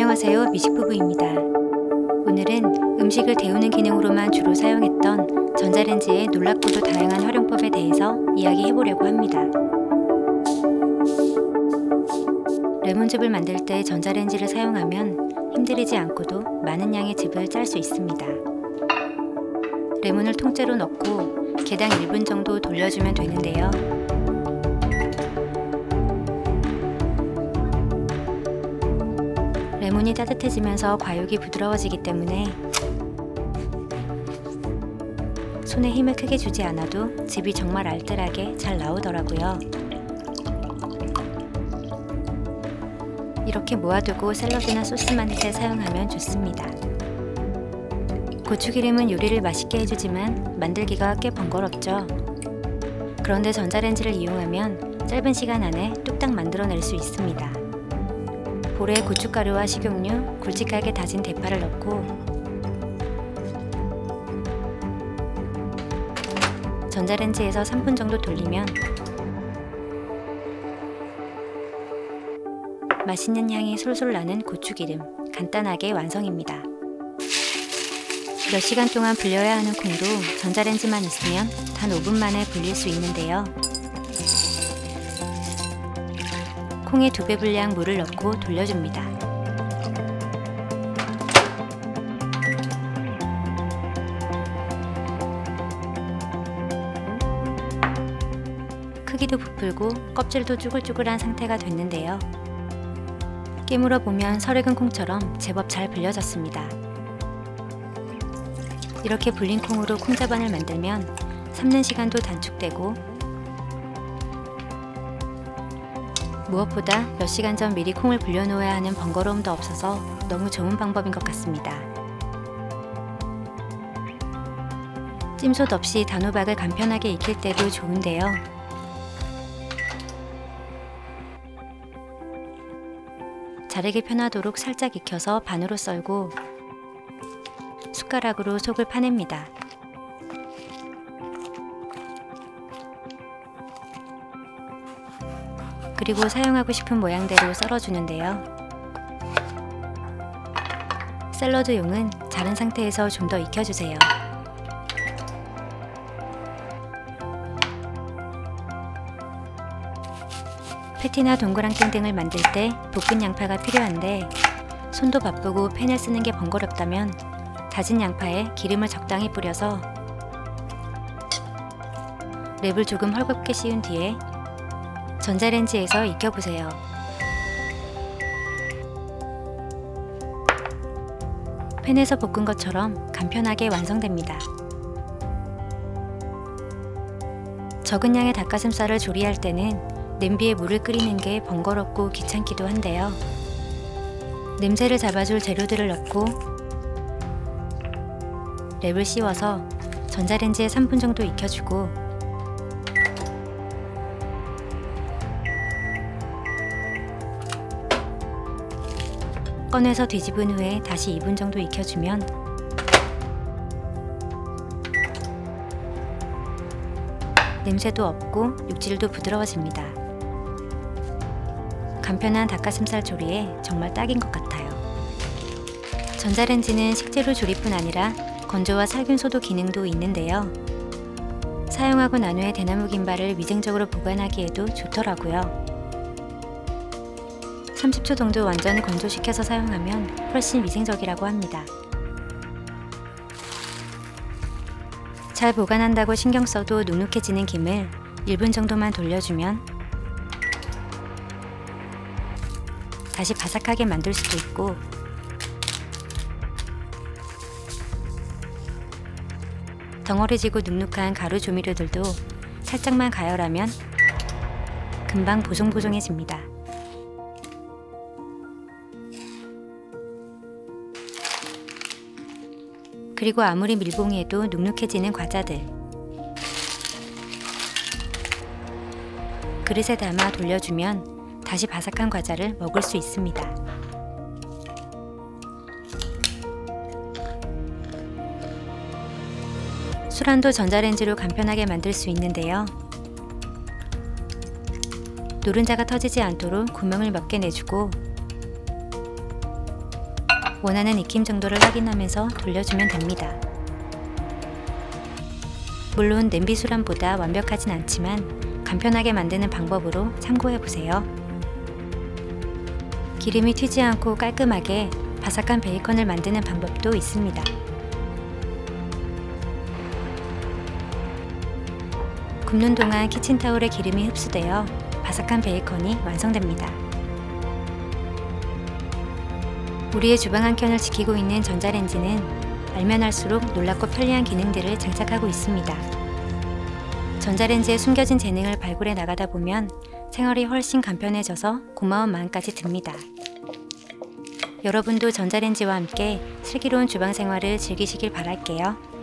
안녕하세요 미식부부입니다. 오늘은 음식을 데우는 기능으로만 주로 사용했던 전자레인지의 놀랍고도 다양한 활용법에 대해서 이야기해보려고 합니다. 레몬즙을 만들 때 전자레인지를 사용하면 힘들이지 않고도 많은 양의 즙을 짤 수 있습니다. 레몬을 통째로 넣고 개당 1분 정도 돌려주면 되는데요. 레몬이 따뜻해지면서 과육이 부드러워지기 때문에 손에 힘을 크게 주지 않아도 즙이 정말 알뜰하게 잘 나오더라고요. 이렇게 모아두고 샐러드나 소스 만들 때 사용하면 좋습니다. 고추기름은 요리를 맛있게 해주지만 만들기가 꽤 번거롭죠. 그런데 전자레인지를 이용하면 짧은 시간 안에 뚝딱 만들어낼 수 있습니다. 볼에 고춧가루와 식용유, 굵직하게 다진 대파를 넣고 전자레인지에서 3분 정도 돌리면 맛있는 향이 솔솔 나는 고추기름 간단하게 완성입니다. 몇 시간 동안 불려야 하는 콩도 전자레인지만 있으면 단 5분 만에 불릴 수 있는데요. 콩에 두배 분량 물을 넣고 돌려줍니다. 크기도 부풀고 껍질도 쭈글쭈글한 상태가 됐는데요. 깨물어 보면 설익은 콩처럼 제법 잘 불려졌습니다. 이렇게 불린 콩으로 콩자반을 만들면 삶는 시간도 단축되고 무엇보다 몇 시간 전 미리 콩을 불려놓아야 하는 번거로움도 없어서 너무 좋은 방법인 것 같습니다. 찜솥 없이 단호박을 간편하게 익힐 때도 좋은데요. 자르기 편하도록 살짝 익혀서 반으로 썰고 숟가락으로 속을 파냅니다. 그리고 사용하고 싶은 모양대로 썰어주는데요. 샐러드용은 자른 상태에서 좀 더 익혀주세요. 패티나 동그랑땡 등을 만들 때 볶은 양파가 필요한데 손도 바쁘고 팬을 쓰는 게 번거롭다면 다진 양파에 기름을 적당히 뿌려서 랩을 조금 헐겁게 씌운 뒤에 전자레인지에서 익혀보세요. 팬에서 볶은 것처럼 간편하게 완성됩니다. 적은 양의 닭가슴살을 조리할 때는 냄비에 물을 끓이는 게 번거롭고 귀찮기도 한데요. 냄새를 잡아줄 재료들을 넣고 랩을 씌워서 전자레인지에 3분 정도 익혀주고 꺼내서 뒤집은 후에 다시 2분 정도 익혀주면 냄새도 없고 육질도 부드러워집니다. 간편한 닭가슴살 조리에 정말 딱인 것 같아요. 전자레인지는 식재료 조리뿐 아니라 건조와 살균 소독 기능도 있는데요. 사용하고 난 후에 대나무 김발을 위생적으로 보관하기에도 좋더라고요. 30초 정도 완전히 건조시켜서 사용하면 훨씬 위생적이라고 합니다. 잘 보관한다고 신경 써도 눅눅해지는 김을 1분 정도만 돌려주면 다시 바삭하게 만들 수도 있고 덩어리지고 눅눅한 가루 조미료들도 살짝만 가열하면 금방 보송보송해집니다. 그리고 아무리 밀봉해도 눅눅해지는 과자들 그릇에 담아 돌려주면 다시 바삭한 과자를 먹을 수 있습니다. 술안도 전자레인지로 간편하게 만들 수 있는데요. 노른자가 터지지 않도록 구멍을 몇 개 내주고 원하는 익힘 정도를 확인하면서 돌려주면 됩니다. 물론 냄비 수란보다 완벽하진 않지만 간편하게 만드는 방법으로 참고해보세요. 기름이 튀지 않고 깔끔하게 바삭한 베이컨을 만드는 방법도 있습니다. 굽는 동안 키친타올에 기름이 흡수되어 바삭한 베이컨이 완성됩니다. 우리의 주방 한 켠을 지키고 있는 전자레인지는 알면 할수록 놀랍고 편리한 기능들을 장착하고 있습니다. 전자레인지에 숨겨진 재능을 발굴해 나가다 보면 생활이 훨씬 간편해져서 고마운 마음까지 듭니다. 여러분도 전자레인지와 함께 슬기로운 주방 생활을 즐기시길 바랄게요.